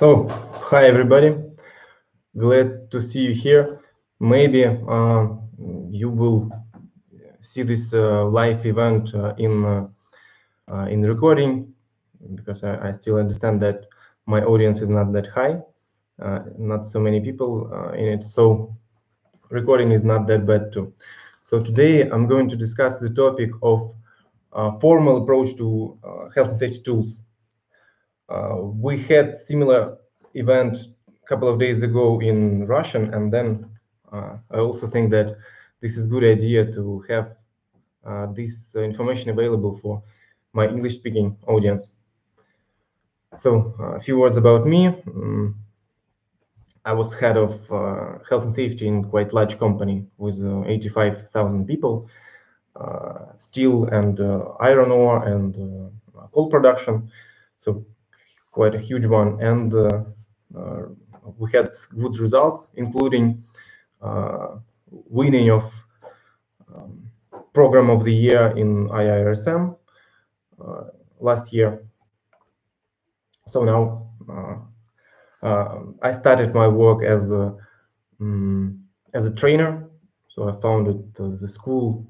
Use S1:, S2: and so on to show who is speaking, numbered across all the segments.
S1: So, hi everybody. Glad to see you here. Maybe uh, you will see this uh, live event uh, in uh, uh, in recording because I, I, still understand that my audience is not that high, uh, not so many people in it. So, recording is not that bad too. So today I'm going to discuss the topic of formal approach to health and safety tools we had similar event a couple of days ago in Russian, and then uh, I also think that this is good idea to have uh, this information available for my English-speaking audience. So a few words about me. Um, I was head of uh, health and safety in quite large company with uh, 85,000 people, uh, steel and iron ore and coal production. So quite a huge one, and uh, uh, we had good results, including uh, winning of um, program of the year in IIRSM last year. So now I started my work as a um, as a trainer. So I founded the school,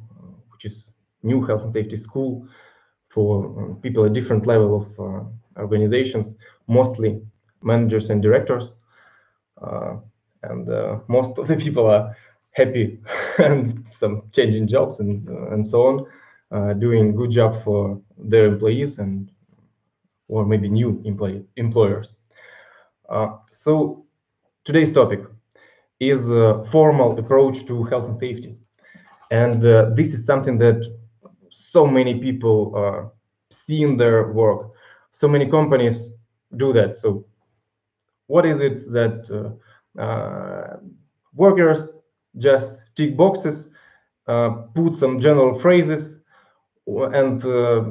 S1: which is new health and safety school for um, people at different level of organizations, mostly managers and directors. Uh, and uh, most of the people are happy and some changing jobs and, uh, and so on, uh, doing good job for their employees and or maybe new employee, employers. Uh, so today's topic is a formal approach to health and safety. And uh, this is something that so many people see in their work so many companies do that. So what is it that uh, uh, workers just tick boxes, uh, put some general phrases, and uh,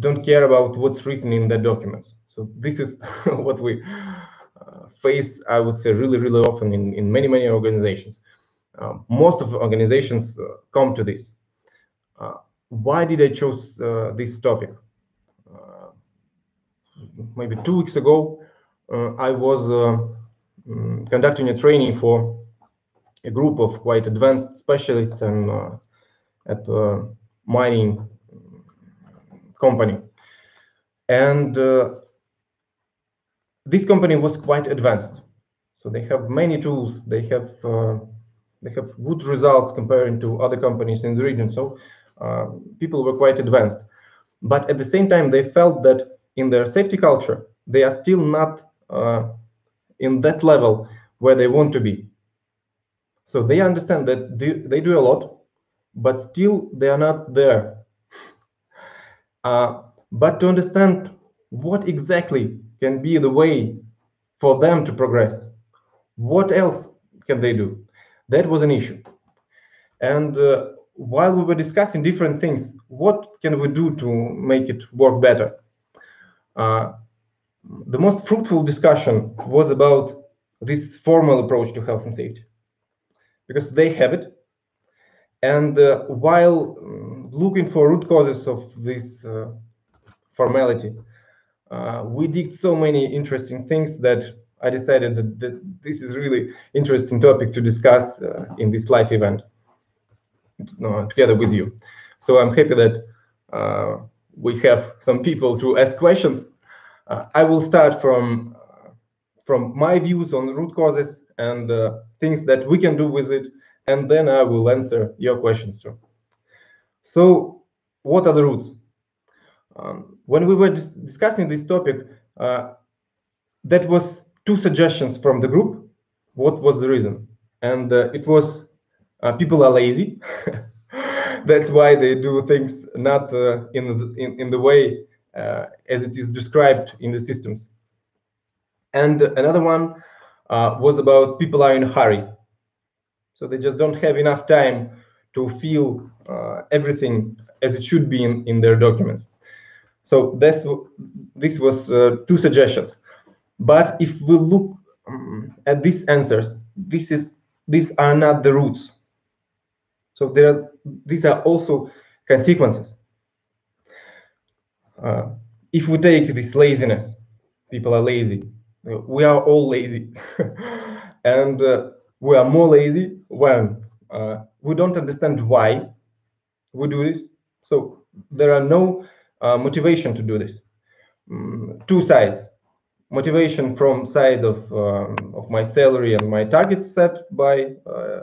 S1: don't care about what's written in the documents. So this is what we uh, face, I would say, really, really often in, in many, many organizations. Uh, most of organizations come to this. why did I choose this topic? Maybe two weeks ago, uh, I was um, conducting a training for a group of quite advanced specialists and uh, at a mining company. And this company was quite advanced. So they have many tools. They have uh, they have good results comparing to other companies in the region. So uh, people were quite advanced. But at the same time, they felt that in their safety culture, they are still not uh, in that level where they want to be. So they understand that they, do a lot, but still they are not there. Uh, but to understand what exactly can be the way for them to progress, what else can they do? That was an issue. And uh, while we were discussing different things, what can we do to make it work better? Uh, the most fruitful discussion was about this formal approach to health and safety because they have it. And uh, while um, looking for root causes of this uh, formality, uh, we did so many interesting things that I decided that, that, this is really interesting topic to discuss uh, in this live event uh, together with you. So I'm happy that we have some people to ask questions. Uh, I will start from uh, from my views on root causes and uh, things that we can do with it, and then I will answer your questions too. So, what are the roots? Um, when we were dis discussing this topic, uh, that was two suggestions from the group. What was the reason? And uh, it was uh, people are lazy. that's why they do things not uh, in, the, in, in the way uh, as it is described in the systems. And another one uh, was about people are in a hurry. So they just don't have enough time to feel uh, everything as it should be in, in their documents. So this, this was two suggestions. But if we look um, at these answers, this is these are not the roots. So there, these are also consequences. Uh, if we take this laziness, people are lazy, we are all lazy, and uh, we are more lazy when uh, we don't understand why we do this. So there are no uh, motivation to do this. Mm, two sides motivation from side of um, of my salary and my targets set by uh,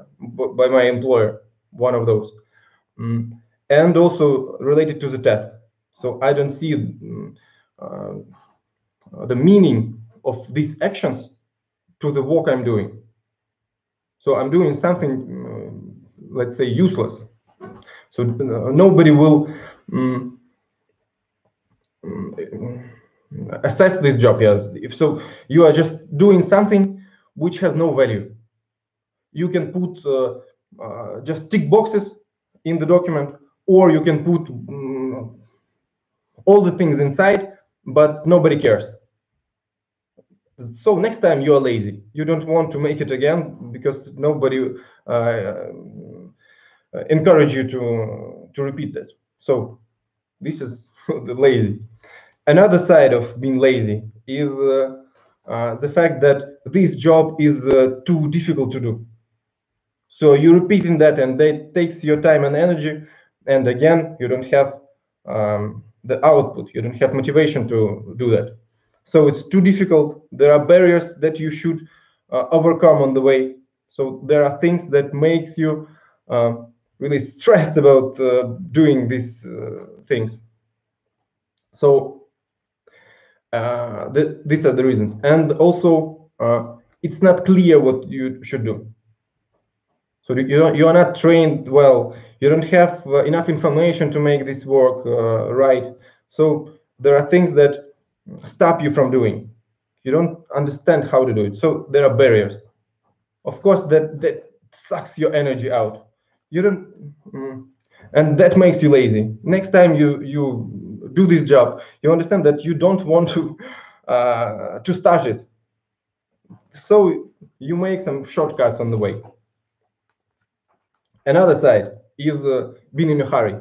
S1: by my employer one of those mm. and also related to the task so i don't see mm, uh, the meaning of these actions to the work i'm doing. So i'm doing something uh, let's say useless. So uh, nobody will mm, assess this job yes if so you are just doing something which has no value. You can put uh, uh, just tick boxes in the document or you can put um, all the things inside but nobody cares. So next time you are lazy. You don't want to make it again because nobody uh, uh encourage you to to repeat that. So this is the lazy. Another side of being lazy is uh, uh, the fact that this job is uh, too difficult to do. So you're repeating that and that takes your time and energy. And again, you don't have um, the output. You don't have motivation to do that. So it's too difficult. There are barriers that you should uh, overcome on the way. So there are things that makes you uh, really stressed about uh, doing these things. So uh, the, these are the reasons. And also, uh, it's not clear what you should do. So you, you are not trained well. You don't have uh, enough information to make this work uh, right. So there are things that stop you from doing. You don't understand how to do it. So there are barriers. Of course, that, that sucks your energy out. You don't, mm, and that makes you lazy. Next time you you do this job, you understand that you don't want to uh, to start it. So you make some shortcuts on the way. Another side is uh, being in a hurry.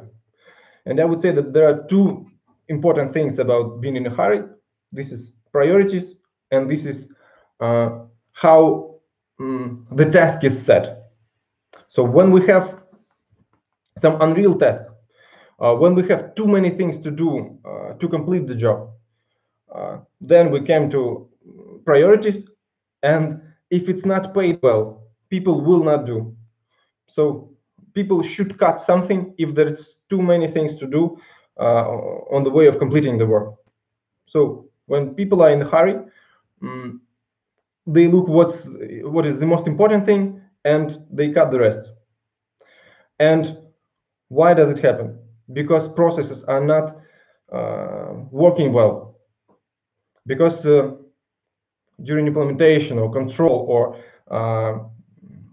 S1: And I would say that there are two important things about being in a hurry. This is priorities, and this is uh, how um, the task is set. So when we have some unreal task, uh, when we have too many things to do uh, to complete the job, uh, then we came to priorities. And if it's not paid well, people will not do. So people should cut something if there's too many things to do on the way of completing the work. So when people are in a hurry, um, they look what's what is the most important thing and they cut the rest. And why does it happen? because processes are not uh, working well. Because uh, during implementation or control or uh,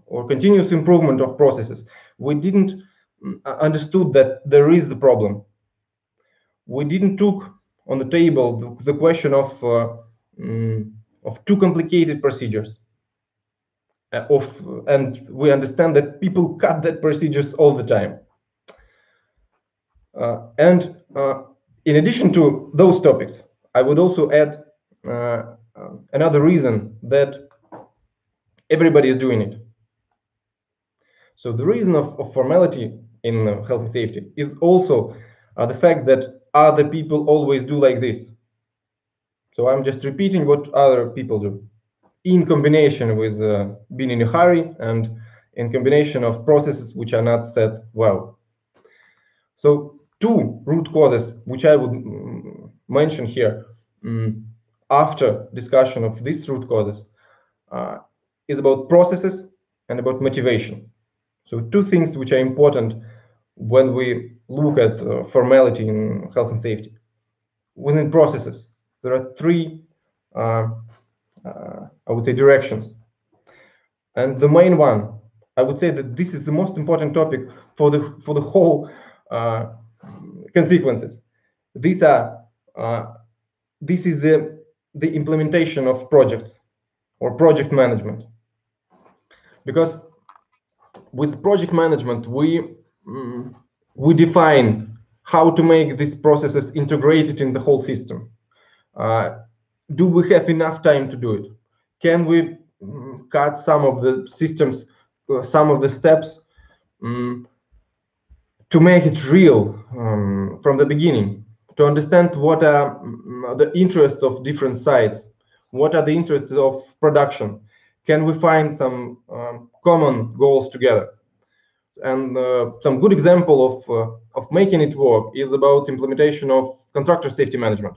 S1: or continuous improvement of processes, we didn't mm, understood that there is the problem. We didn't took on the table the, the question of um, of too complicated procedures. Uh, of and we understand that people cut that procedures all the time uh, and uh, in addition to those topics, I would also add uh, another reason that everybody is doing it. So the reason of, of formality in health and safety is also the fact that other people always do like this. So I'm just repeating what other people do in combination with uh, being in a hurry and in combination of processes which are not set well. So two root causes, which I would mm, mention here um, after discussion of these root causes, uh, is about processes and about motivation. So two things which are important when we look at uh, formality in health and safety. Within processes, there are three, uh, uh I would say, directions. And the main one, I would say that this is the most important topic for the for the whole uh, consequences. These are uh, this is the the implementation of projects or project management. Because with project management, we mm, we define how to make these processes integrated in the whole system. Uh, do we have enough time to do it? Can we mm, cut some of the systems, uh, some of the steps um, to make it real um, from the beginning? To understand what are the interests of different sides, what are the interests of production? Can we find some um, common goals together? And uh, some good example of uh, of making it work is about implementation of contractor safety management.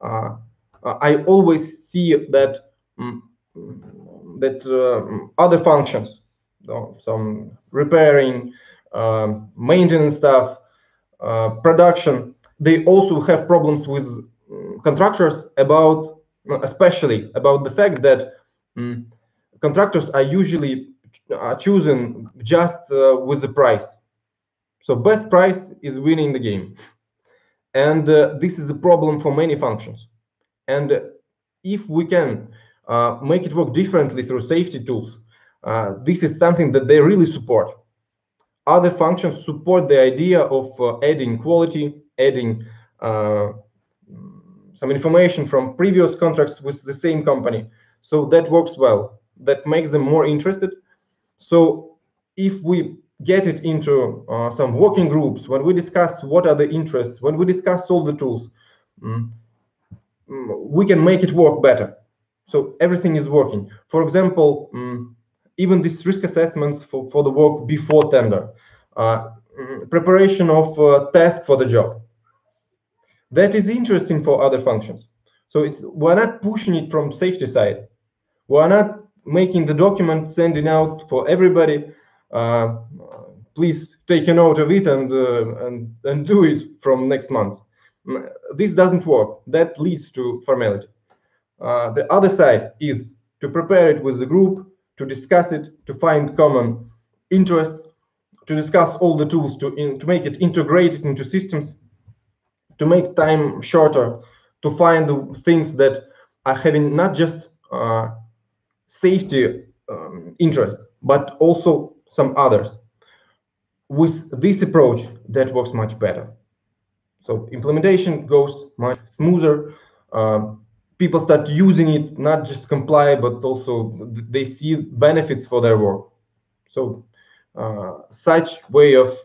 S1: Uh, I always see that um, that uh, other functions, some repairing, um, maintenance stuff, uh, production, they also have problems with mm, contractors about, especially about the fact that um, contractors are usually are chosen just uh, with the price. So best price is winning the game. And uh, this is a problem for many functions. And if we can uh, make it work differently through safety tools, uh, this is something that they really support. Other functions support the idea of uh, adding quality, adding uh, some information from previous contracts with the same company. So that works well. That makes them more interested so if we get it into uh, some working groups, when we discuss what are the interests, when we discuss all the tools, mm, mm, we can make it work better. So everything is working. For example, mm, even these risk assessments for, for the work before tender, uh, mm, preparation of uh, task for the job. That is interesting for other functions. So it's we're not pushing it from safety side. We're not making the document, sending out for everybody. Uh, please take a note of it and, uh, and, and do it from next month. Mm, this doesn't work. That leads to formality. Uh, the other side is to prepare it with the group, to discuss it, to find common interests, to discuss all the tools to, in, to make it integrated into systems, to make time shorter, to find the things that are having not just uh, safety um, interest, but also some others. With this approach, that works much better. So implementation goes much smoother. Um, people start using it, not just comply, but also they see benefits for their work. So uh, such way of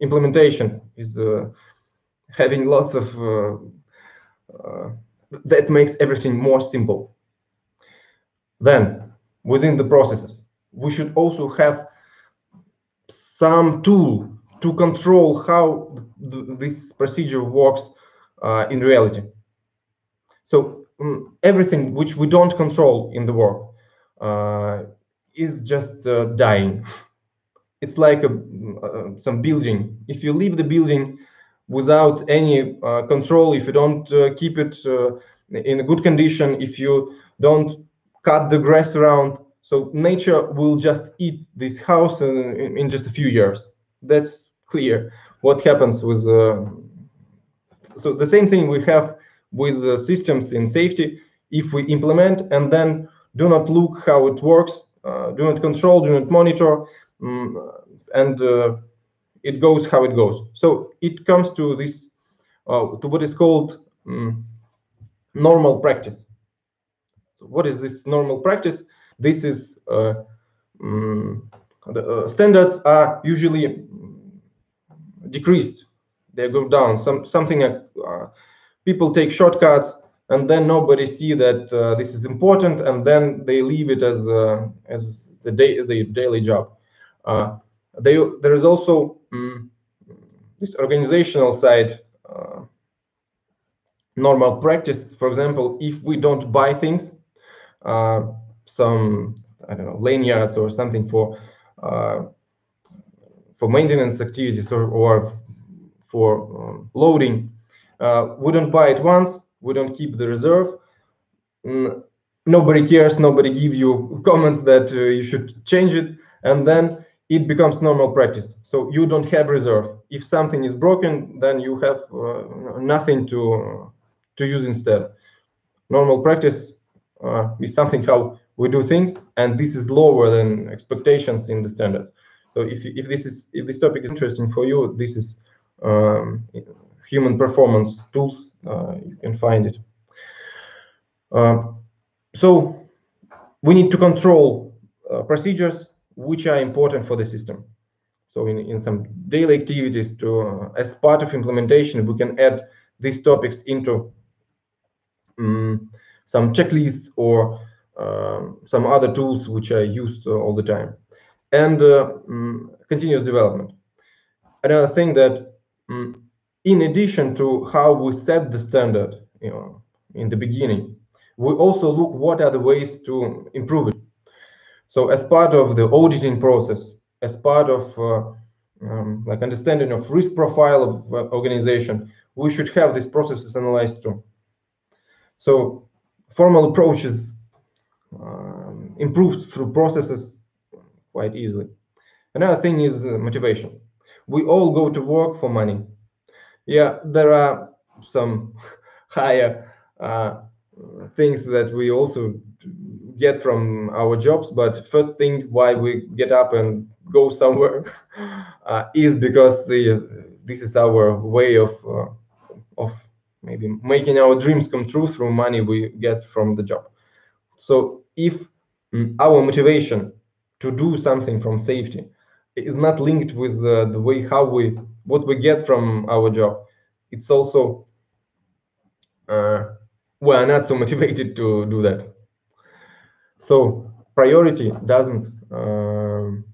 S1: implementation is uh, having lots of uh, that makes everything more simple. Then within the processes. We should also have some tool to control how th this procedure works uh, in reality. So um, everything which we don't control in the work uh, is just uh, dying. It's like a, uh, some building. If you leave the building without any uh, control, if you don't uh, keep it in a good condition, if you don't cut the grass around. So nature will just eat this house in, in just a few years. That's clear. What happens with uh, so the same thing we have with the systems in safety. If we implement and then do not look how it works, uh, do not control, do not monitor, um, and uh, it goes how it goes. So it comes to this uh, to what is called um, normal practice. So what is this normal practice? This is uh, um, the uh, standards are usually decreased. They go down. Some something uh, people take shortcuts and then nobody see that uh, this is important and then they leave it as uh, as the day the daily job. They, there is also um, this organizational side normal practice. For example, if we don't buy things uh, some I don't know lanyards or something for uh, for maintenance activities or, or for um, loading. Uh, we don't buy it once. We don't keep the reserve. Mm, nobody cares. Nobody give you comments that uh, you should change it, and then it becomes normal practice. So you don't have reserve. If something is broken, then you have uh, nothing to to use instead. Normal practice uh, is something how we do things, and this is lower than expectations in the standards. So if if this is if this topic is interesting for you, this is um, human performance tools. Uh, you can find it. Um, so we need to control uh, procedures which are important for the system. So in, in some daily activities to uh, as part of implementation, we can add these topics into um, some checklists or um, some other tools which are used uh, all the time. And um, continuous development. Another thing that mm, in addition to how we set the standard, you know, in the beginning, we also look what are the ways to improve it. So as part of the auditing process, as part of uh, um, like understanding of risk profile of uh, organization, we should have these processes analyzed too. So formal approaches um, improved through processes quite easily. Another thing is uh, motivation. We all go to work for money. Yeah, there are some higher uh, things that we also get from our jobs but first thing why we get up and go somewhere uh, is because the this is our way of uh, of maybe making our dreams come true through money we get from the job. So if mm, our motivation to do something from safety is not linked with uh, the way how we what we get from our job it's also uh, we're not so motivated to do that so priority doesn't um,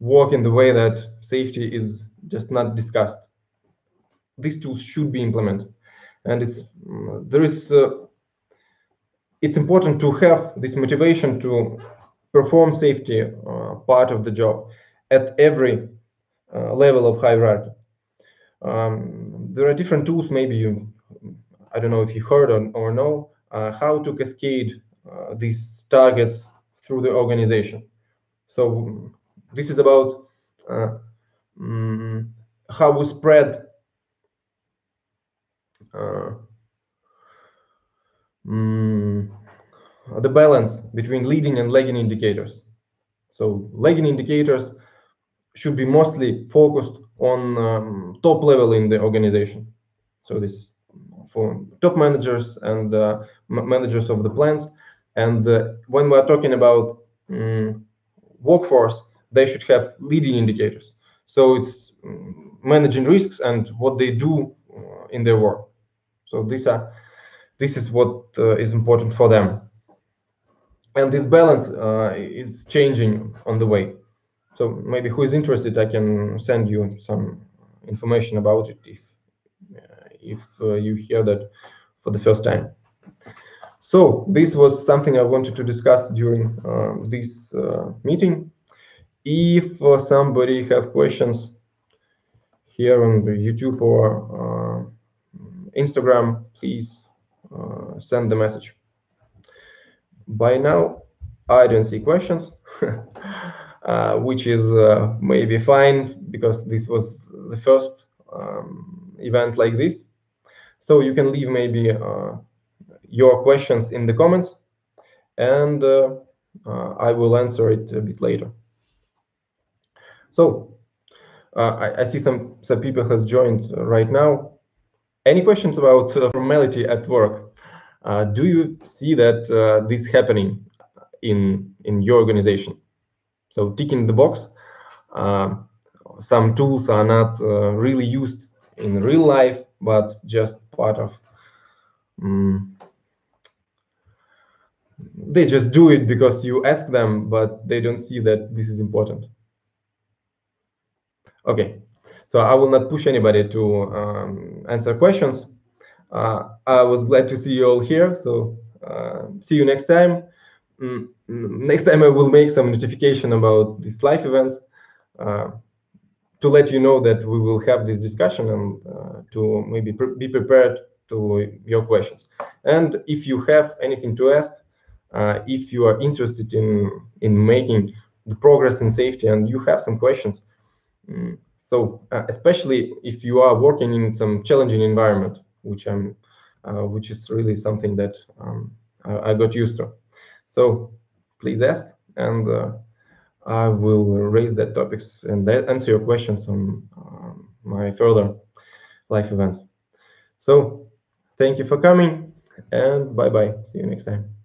S1: work in the way that safety is just not discussed. These tools should be implemented, and it's there is uh, it's important to have this motivation to perform safety uh, part of the job at every uh, level of hierarchy. Um, there are different tools. Maybe you, I don't know if you heard or, or know uh, how to cascade uh, these targets through the organization. So this is about uh, um, how we spread uh, um, the balance between leading and lagging indicators. So lagging indicators should be mostly focused on um, top level in the organization. So this for top managers and uh, managers of the plants and uh, when we're talking about um, workforce, they should have leading indicators. So it's um, managing risks and what they do uh, in their work. So these are this is what uh, is important for them. And this balance uh, is changing on the way. So maybe who is interested, I can send you some information about it if uh, if uh, you hear that for the first time. So this was something I wanted to discuss during um, this uh, meeting. If uh, somebody have questions here on the YouTube or uh, Instagram, please uh, send the message. By now, I don't see questions, uh, which is uh, maybe fine because this was the first um, event like this. So you can leave maybe your questions in the comments and uh, uh, I will answer it a bit later. So uh, I, I, see some, some people has joined right now. Any questions about formality at work? do you see that this happening in, in your organization? So ticking the box, some tools are not uh, really used in real life, but just part of um, they just do it because you ask them, but they don't see that this is important. Okay, so I will not push anybody to um, answer questions. Uh, I was glad to see you all here. So uh, see you next time. Mm, next time I will make some notification about these live events uh, to let you know that we will have this discussion and uh, to maybe pre be prepared to your questions. And if you have anything to ask, if you are interested in in making the progress in safety and you have some questions um, so uh, especially if you are working in some challenging environment which i'm uh, which is really something that um, I, I, got used to so please ask and uh, i will raise that topics and answer your questions on um, my further life events so thank you for coming and bye bye. See you next time.